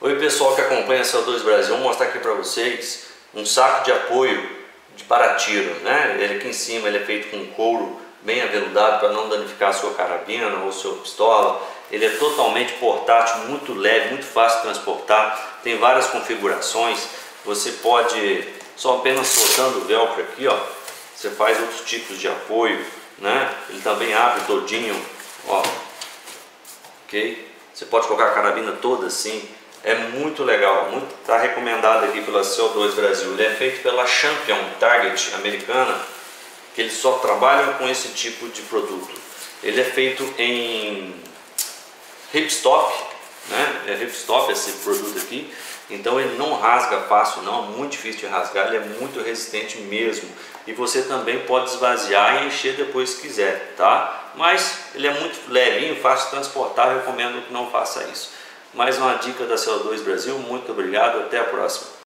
Oi pessoal que acompanha a CO2 Brasil, vou mostrar aqui para vocês um saco de apoio de para tiro, né? Ele aqui em cima ele é feito com couro bem aveludado para não danificar a sua carabina ou sua pistola. Ele é totalmente portátil, muito leve, muito fácil de transportar. Tem várias configurações. Você pode só apenas soltando o velcro aqui, ó. Você faz outros tipos de apoio, né? Ele também abre todinho, ó. Ok? Você pode colocar a carabina toda assim é muito legal, está recomendado aqui pela CO2 Brasil. Ele é feito pela Champion Target americana, que eles só trabalham com esse tipo de produto. Ele é feito em ripstop, né? É ripstop esse produto aqui. Então ele não rasga fácil, não, é muito difícil de rasgar, ele é muito resistente mesmo. E você também pode esvaziar e encher depois se quiser, tá? Mas ele é muito levinho, fácil de transportar, recomendo que não faça isso. Mais uma dica da CO2 Brasil, muito obrigado, até a próxima.